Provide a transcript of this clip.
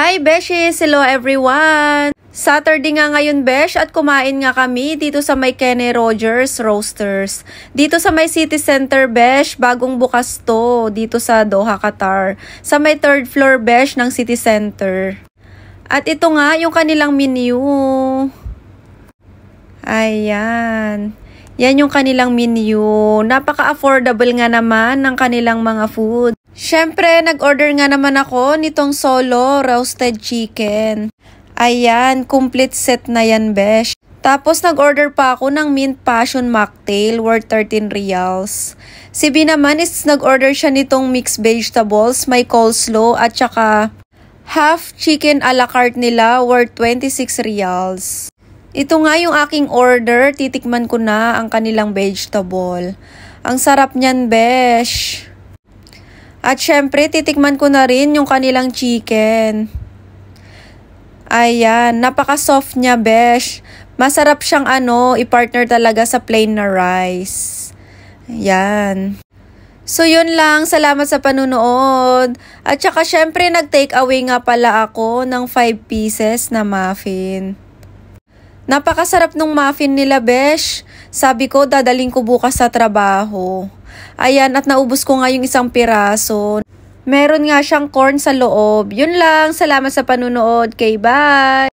Hi Beshies! Hello everyone! Saturday nga ngayon Besh at kumain nga kami dito sa may Kenny Rogers Roasters. Dito sa may City Center Besh, bagong bukas to dito sa Doha, Qatar. Sa may third floor Besh ng City Center. At ito nga yung kanilang menu. Ayan. Yan yung kanilang menu. Napaka-affordable nga naman ng kanilang mga food. Siyempre, nag-order nga naman ako nitong solo roasted chicken. Ayan, complete set na yan, besh. Tapos nag-order pa ako ng mint passion mocktail worth 13 reals. Si B naman is nag-order siya nitong mixed vegetables, may coleslaw at saka half chicken a la carte nila worth 26 reals. Ito nga yung aking order. Titikman ko na ang kanilang vegetable. Ang sarap niyan, besh. At syempre, titikman ko na rin yung kanilang chicken. Ayan, napaka-soft niya, besh. Masarap siyang ano, i-partner talaga sa plain na rice. Ayan. So yun lang, salamat sa panunood. At saka syempre nag-take away nga pala ako ng 5 pieces na muffin. Napakasarap nung muffin nila, Besh. Sabi ko, dadaling ko bukas sa trabaho. Ayan, at naubos ko nga yung isang piraso. Meron nga siyang corn sa loob. Yun lang, salamat sa panunood. Okay, bye!